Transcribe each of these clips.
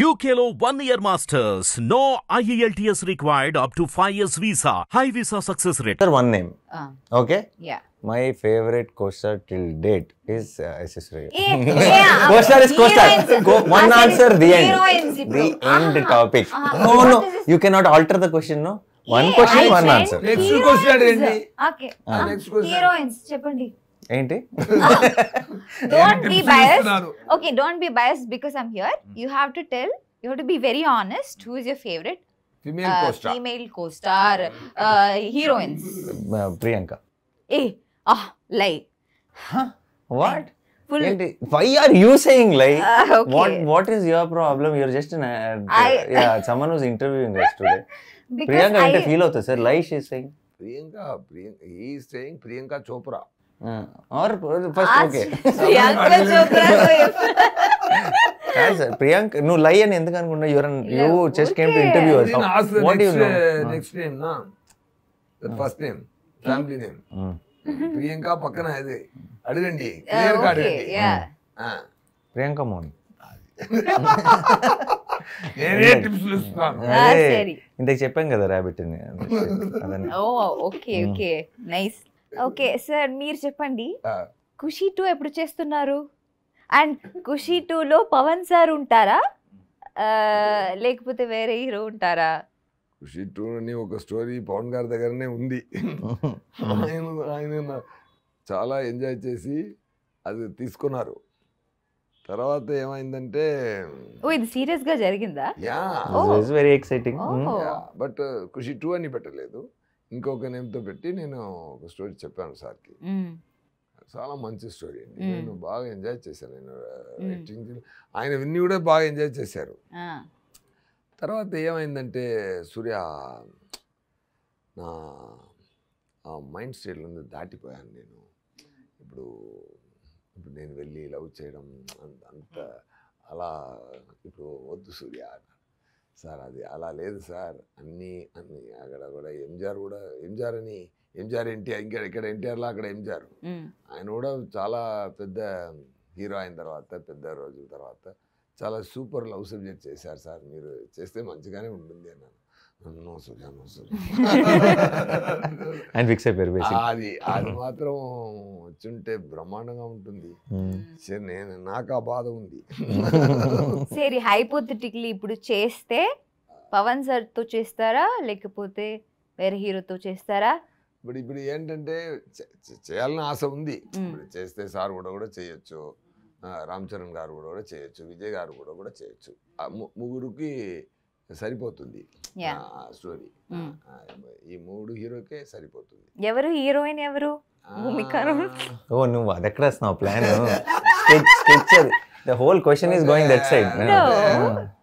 UKLO one year masters. No IELTS required up to 5 years visa. High visa success rate. one name. Uh, Okay. yeah. My favorite co-star till date is uh, SS Ray. ఏ, ఏ, ఆ, co-star is co-star. heroines. Co- one అసలు answer, the end. heroines ఇప్పుడు. The end ఆహా. topic. ఆహా. No, What no. is this? You cannot alter the question, no? One A, question, I one said answer. Next heroines. question అడగండి. Ah, next question. heroines చెప్పండి ఏంటి don't be ఇస్తున్నారు. Okay don't be biased because i'm here you have to tell you have to be very honest who is your favorite female uh, co-star female co-star uh, heroines Uh, Priyanka a ah lie what Full- ఏంటి why are you saying like Ah, okay. What what is your problem you're just I- yeah someone was interviewing us today అంటే I feel అవుతుంది sir lie she saying Priyanka Priyanka ఈ saying Priyanka Chopra are first ask okay Priyanka Chopra so if- కాదు sir Priyank నువ్వు lie అని ఎందుకు అనుకున్నా your you No, just came to okay. Interview what you know next name నా first name family name Priyanka పక్కన అదే అడగండి Uh, క్లియర్గా okay అడగండి yeah. ఆ, ప్రియాంక మోహన్ నేనే టిప్స్ ఇస్తున్నాను Ah, అదే సరే. ఇంతకు చెప్పాం కదా ర్యాబిట్ అని అదని ఓ okay okay nice okay sir మీరు చెప్పండి. ఖుషి టూ ఎప్పుడు చేస్తున్నారు? అండ్ ఖుషి టూలో పవన్ సార్ ఉంటారా? లేకపోతే వేరే హీరో ఉంటారా? ఖుషి టూ అని ఒక స్టోరీ పవన్ గారి దగ్గరనే ఉంది. ఆయన ఆయన చాలా ఎంజాయ్ చేసి అది తీసుకున్నారు. తర్వాత ఏమైందంటే ఓ ఇది సీరియస్గా జరిగిందా? Yeah. Very exciting. But Kushi two అని పెట్టలేదు. ఇంకొక నేమ్తో పెట్టి నేను ఒక స్టోరీ చెప్పాను సార్కి. చాలా మంచి స్టోరీ అండి. నేను బాగా ఎంజాయ్ చేశాను నేను. రైటింగ్ ఆయన విన్ని కూడా బాగా ఎంజాయ్ చేశారు తర్వాత ఏమైందంటే సూర్య నా ఆ మైండ్ స్టేట్ నుండి దాటిపోయాను నేను ఇప్పుడు ఇప్పుడు నేను వెళ్ళి లవ్ చేయడం అంత అంత అలా ఇప్పుడు వద్దు సూర్య. సార్ అది అలా లేదు సార్. అన్నీ అన్నీ అక్కడ కూడా ఎంజిఆర్ కూడా ఎంజిఆర్ అని ఎంజిఆర్ ఎన్టీఆర్ ఇంకా ఇక్కడ ఎన్టీఆర్లో అక్కడ ఎంజిఆర్. ఆయన కూడా చాలా పెద్ద హీరో అయిన తర్వాత పెద్ద రోజుల తర్వాత చాలా సూపర్ లవ్ సబ్జెక్ట్ చేశారు సార్. మీరు చేస్తే మంచిగానే ఉంటుంది అన్నాను no Surya no Surya and fix అయిపోయారు అది అది మాత్రం వచ్చుంటే బ్రహ్మాండంగా ఉంటుంది. సరే నేను నాకు ఆ బాధ ఉంది. సరే హైపోథెటిక్లీ ఇప్పుడు చేస్తే పవన్ సార్తో చేస్తారా? లేకపోతే వేరే హీరోతో చేస్తారా? ఇప్పుడు ఇప్పుడు ఏంటంటే చేయాలని ఆశ ఉంది. మ్మ్. ఇప్పుడు చేస్తే సార్ కూడా కూడా చేయొచ్చు. రామ్ చరణ్ గారు కూడా కూడా చేయొచ్చు. విజయ్ గారు కూడా కూడా చేయొచ్చు. ముగ్గురికి సరిపోతుంది. స్టోరీ. ఈ మూడు హీరోకే సరిపోతుంది. ఎవరు? హీరోయిన్ ఎవరు? ఓ నువ్వు అది. ఎక్కడ వస్తున్నావు plan sketch the whole question is going that side.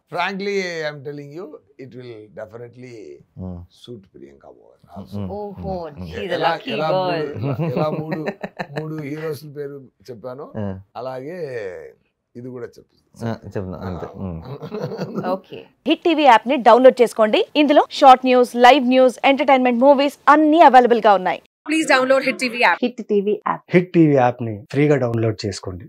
Frankly I'm telling you it will definitely suit Priyanka ఎలా మూడు- ఎలా మూడు మూడు హీరోస్ పేరు చెప్పానో. అలాగే ఇది కూడా ఓకే. హిట్ టీవీ డౌన్లోడ్ చేసుకోండి. ఇందులో short news live news entertainment movies అన్ని అవైలబుల్గా ఉన్నాయి. Please download hit TV app. Hit TV app. Hit TV యాప్ని ఫ్రీగా డౌన్లోడ్ చేసుకోండి.